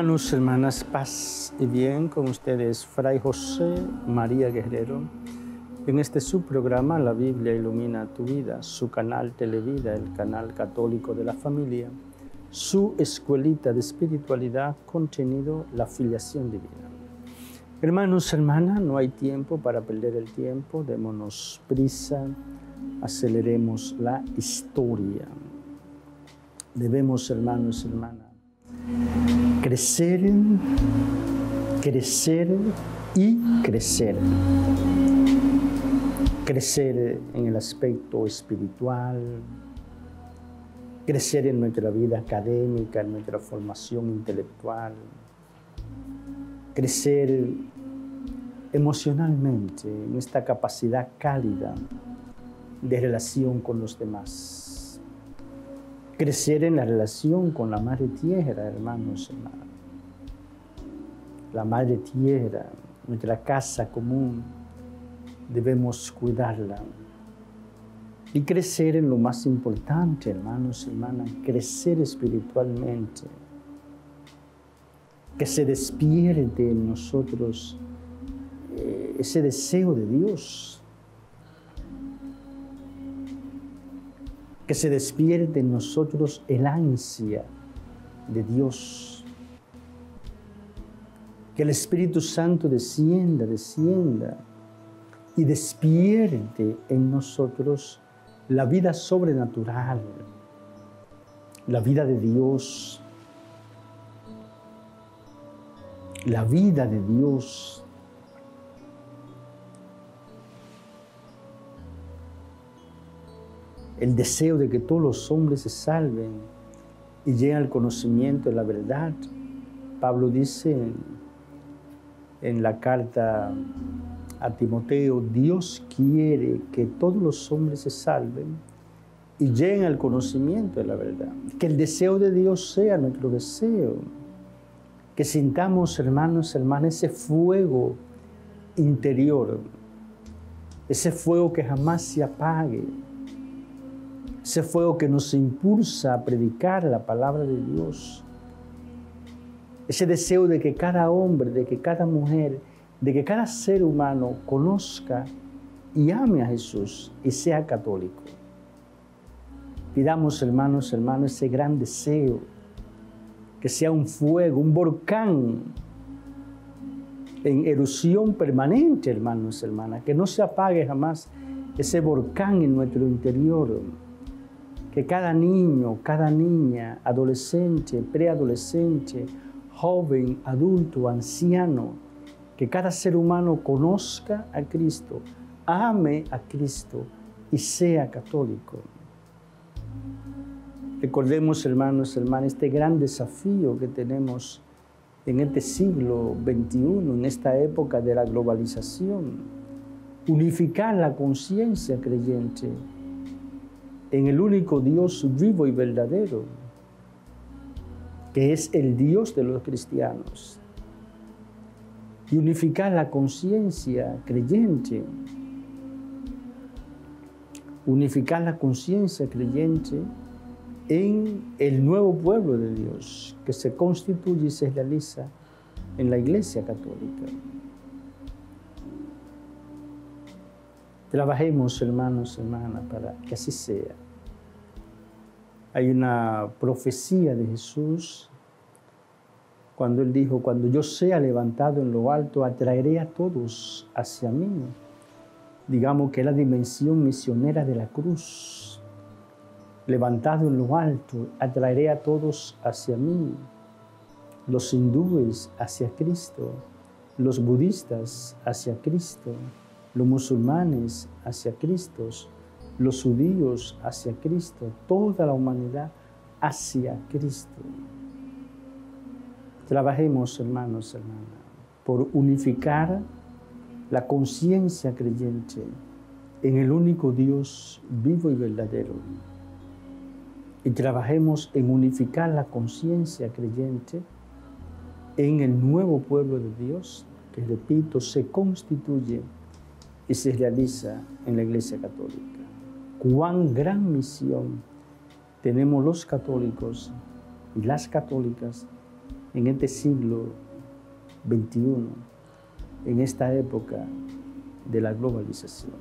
Hermanos, hermanas, paz y bien con ustedes, Fray José María Guerrero. En este subprograma La Biblia ilumina tu vida, su canal Televida, el canal católico de la familia, su escuelita de espiritualidad, contenido La filiación divina. Hermanos, hermanas, no hay tiempo para perder el tiempo, démonos prisa, aceleremos la historia. Debemos, hermanos, hermanas, crecer, crecer y crecer. Crecer en el aspecto espiritual, crecer en nuestra vida académica, en nuestra formación intelectual, crecer emocionalmente en esta capacidad cálida de relación con los demás crecer en la relación con la Madre Tierra, hermanos, hermanas. La Madre Tierra, nuestra casa común, debemos cuidarla. Y crecer en lo más importante, hermanos, hermanas, crecer espiritualmente. Que se despierte en nosotros eh, ese deseo de Dios, que se despierte en nosotros el ansia de Dios. Que el Espíritu Santo descienda, descienda y despierte en nosotros la vida sobrenatural, la vida de Dios, la vida de Dios el deseo de que todos los hombres se salven y lleguen al conocimiento de la verdad. Pablo dice en, la carta a Timoteo, Dios quiere que todos los hombres se salven y lleguen al conocimiento de la verdad. Que el deseo de Dios sea nuestro deseo. Que sintamos, hermanos, hermanas, ese fuego interior, ese fuego que jamás se apague ese fuego que nos impulsa a predicar la palabra de Dios, ese deseo de que cada hombre, de que cada mujer, de que cada ser humano conozca y ame a Jesús y sea católico. Pidamos, hermanos, hermanos, ese gran deseo, que sea un fuego, un volcán en erupción permanente, hermanos, hermanas, que no se apague jamás ese volcán en nuestro interior que cada niño, cada niña, adolescente, preadolescente, joven, adulto, anciano, que cada ser humano conozca a Cristo, ame a Cristo y sea católico. Recordemos, hermanos, hermanas, este gran desafío que tenemos en este siglo XXI, en esta época de la globalización, unificar la conciencia creyente en el único Dios vivo y verdadero, que es el Dios de los cristianos, y unificar la conciencia creyente, unificar la conciencia creyente en el nuevo pueblo de Dios que se constituye y se realiza en la Iglesia Católica. Trabajemos, hermanos, hermanas, para que así sea. Hay una profecía de Jesús cuando Él dijo, cuando yo sea levantado en lo alto, atraeré a todos hacia mí. Digamos que es la dimensión misionera de la cruz. Levantado en lo alto, atraeré a todos hacia mí. Los hindúes hacia Cristo, los budistas hacia Cristo los musulmanes hacia Cristo, los judíos hacia Cristo, toda la humanidad hacia Cristo. Trabajemos, hermanos, hermanas, por unificar la conciencia creyente en el único Dios vivo y verdadero. Y trabajemos en unificar la conciencia creyente en el nuevo pueblo de Dios, que repito, se constituye y se realiza en la Iglesia Católica. Cuán gran misión tenemos los católicos y las católicas en este siglo XXI, en esta época de la globalización.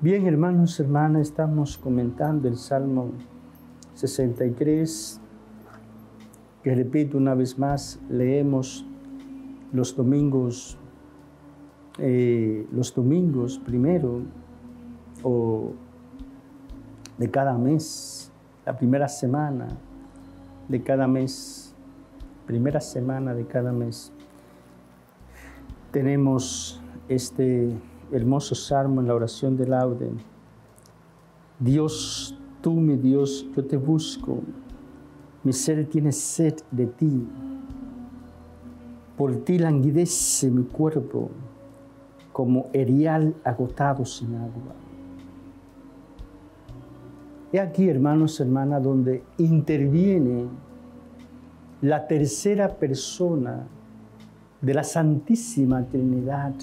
Bien, hermanos, hermanas, estamos comentando el Salmo 63, que repito una vez más, leemos los domingos, eh, los domingos primero, o de cada mes, la primera semana de cada mes, primera semana de cada mes, tenemos este hermoso salmo en la oración de laude. Dios, tú mi Dios, yo te busco, mi ser tiene sed de ti, por ti languidece mi cuerpo como erial agotado sin agua. He aquí, hermanos, hermanas, donde interviene la tercera persona de la Santísima Trinidad,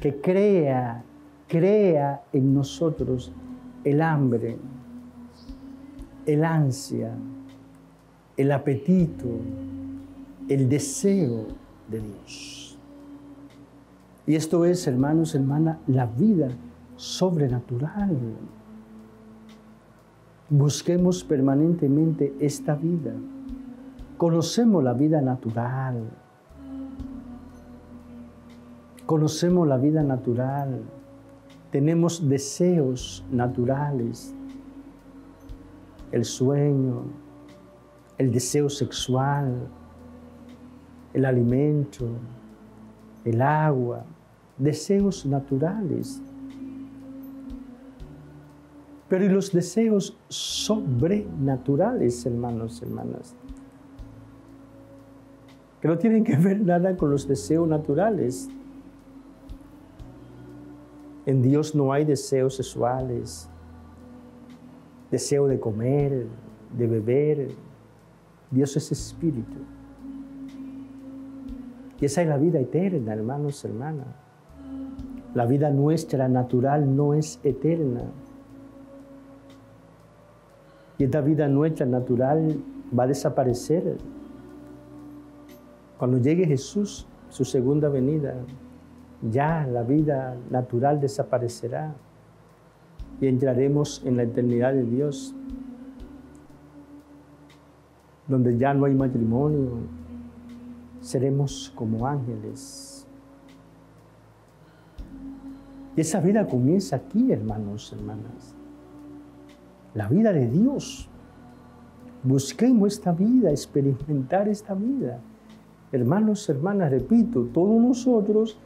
que crea, crea en nosotros el hambre, el ansia, el apetito, el deseo de Dios. Y esto es, hermanos, hermanas, la vida sobrenatural. Busquemos permanentemente esta vida. Conocemos la vida natural. Conocemos la vida natural. Tenemos deseos naturales. El sueño, el deseo sexual, el alimento, el agua, deseos naturales pero ¿y los deseos sobrenaturales, hermanos, hermanas? Que no tienen que ver nada con los deseos naturales. En Dios no hay deseos sexuales, deseo de comer, de beber. Dios es espíritu. Y esa es la vida eterna, hermanos, hermanas. La vida nuestra natural no es eterna. Y esta vida nuestra natural va a desaparecer. Cuando llegue Jesús, su segunda venida, ya la vida natural desaparecerá y entraremos en la eternidad de Dios, donde ya no hay matrimonio, seremos como ángeles. Esa vida comienza aquí, hermanos, hermanas la vida de Dios. Busquemos esta vida, experimentar esta vida. Hermanos, hermanas, repito, todos nosotros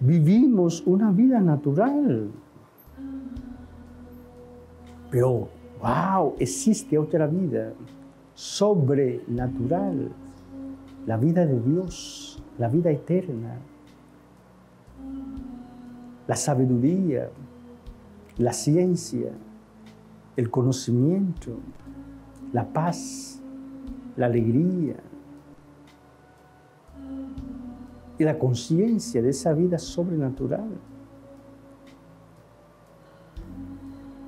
vivimos una vida natural. Pero, wow, existe otra vida sobrenatural, la vida de Dios, la vida eterna, la sabiduría, la ciencia, el conocimiento, la paz, la alegría y la conciencia de esa vida sobrenatural.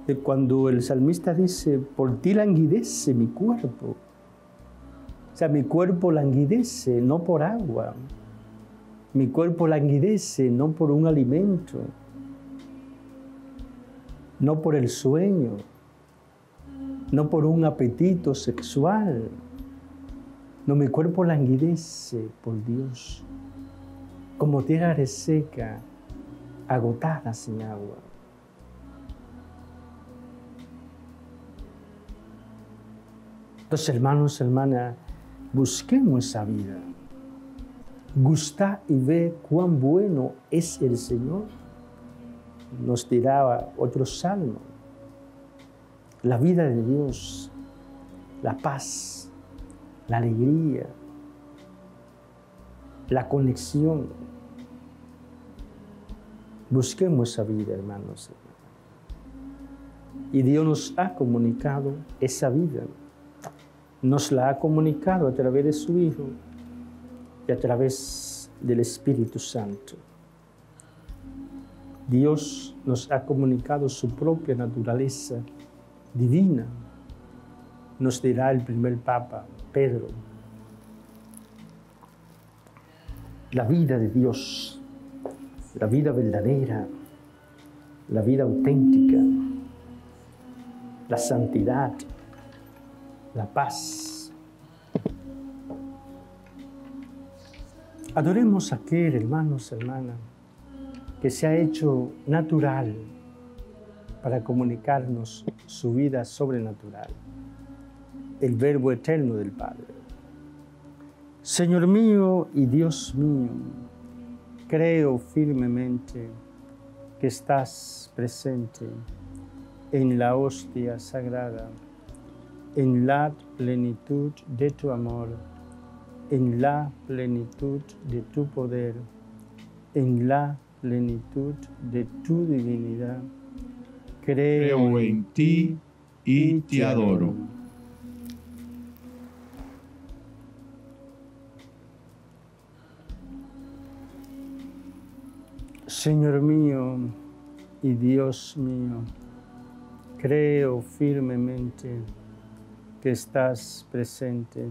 De cuando el salmista dice, por ti languidece mi cuerpo. O sea, mi cuerpo languidece no por agua. Mi cuerpo languidece no por un alimento, no por el sueño, no por un apetito sexual. No, mi cuerpo languidece por Dios, como tierra reseca, agotada sin agua. Entonces, hermanos, hermanas, busquemos esa vida. Gusta y ve cuán bueno es el Señor. Nos dirá otro salmo la vida de Dios, la paz, la alegría, la conexión. Busquemos esa vida, hermanos. Y Dios nos ha comunicado esa vida. Nos la ha comunicado a través de su Hijo a través del Espíritu Santo. Dios nos ha comunicado su propia naturaleza divina. nos dirá el primer Papa, Pedro. La vida de Dios, la vida verdadera, la vida auténtica, la santidad, la paz. Adoremos a aquel, hermanos, hermanas, que se ha hecho natural para comunicarnos su vida sobrenatural, el Verbo eterno del Padre. Señor mío y Dios mío, creo firmemente que estás presente en la hostia sagrada, en la plenitud de tu amor, en la plenitud de tu poder, en la plenitud de tu divinidad. Creo en ti y te adoro. Señor mío y Dios mío, creo firmemente que estás presente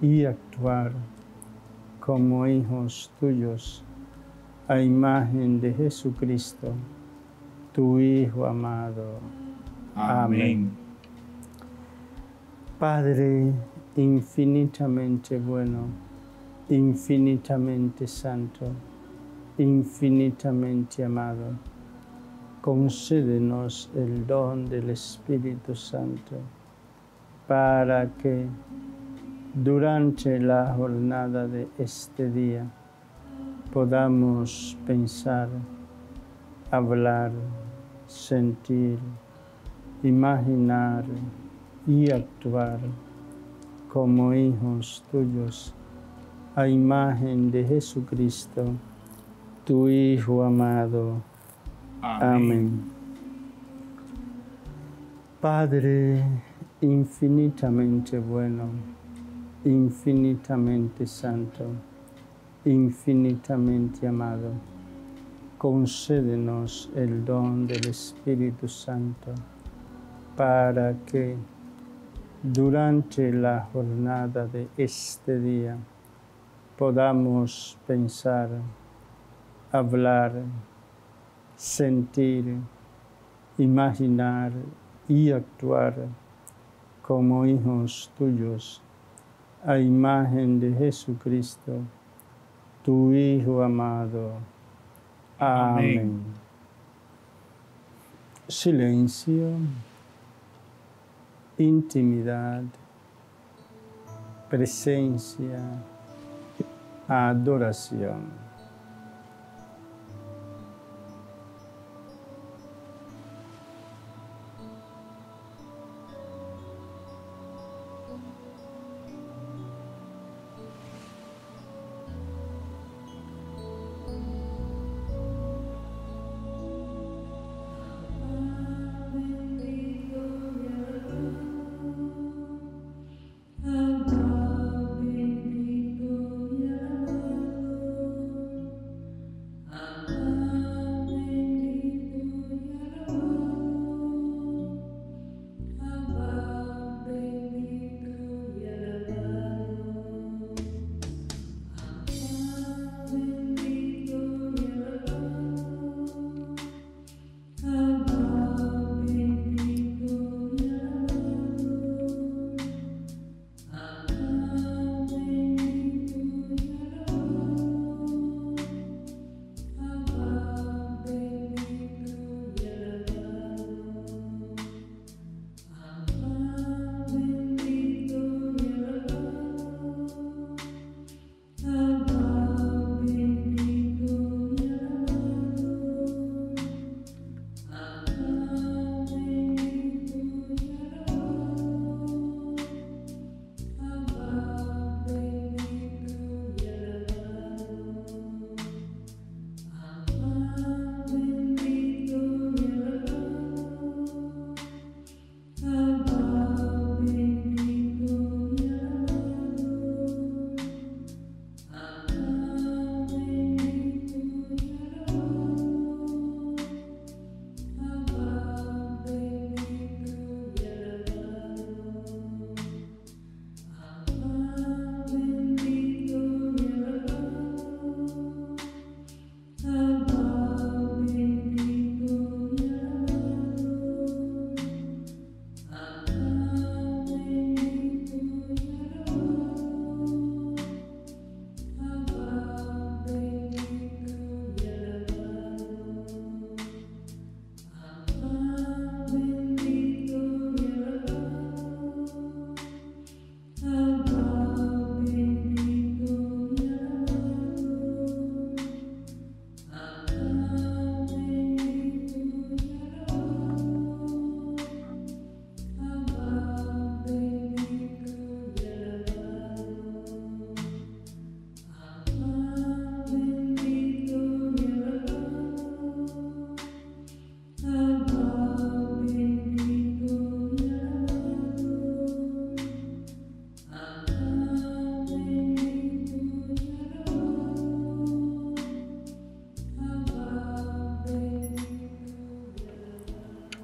y actuar como hijos tuyos a imagen de Jesucristo, tu Hijo amado. Amén. Padre infinitamente bueno, infinitamente santo, infinitamente amado, concédenos el don del Espíritu Santo para que durante la jornada de este día podamos pensar, hablar, sentir, imaginar y actuar como hijos tuyos a imagen de Jesucristo, tu Hijo amado. Amén. Padre infinitamente bueno, infinitamente santo, infinitamente amado, concédenos el don del Espíritu Santo para que durante la jornada de este día podamos pensar, hablar, sentir, imaginar y actuar como hijos tuyos a imagen de Jesucristo, tu Hijo amado. Amén. Silencio, intimidad, presencia, adoración.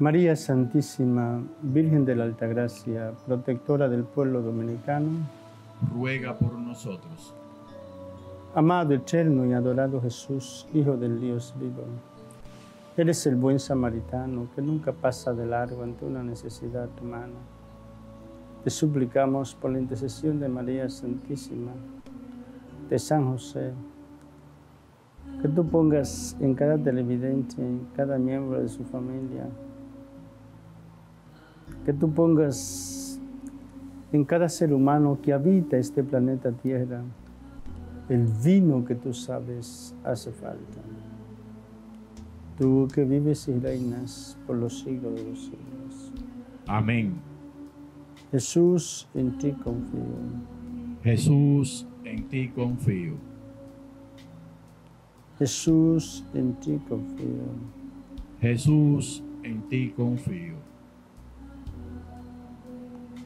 María Santísima, Virgen de la Altagracia, protectora del pueblo dominicano, ruega por nosotros. Amado eterno y adorado Jesús, Hijo del Dios vivo, eres el buen samaritano que nunca pasa de largo ante una necesidad humana. Te suplicamos por la intercesión de María Santísima, de San José, que tú pongas en cada televidente, en cada miembro de su familia, que tú pongas en cada ser humano que habita este planeta Tierra el vino que tú sabes hace falta. Tú que vives y reinas por los siglos de los siglos. Amén. Jesús, en ti confío. Jesús, en ti confío. Jesús, en ti confío. Jesús, en ti confío.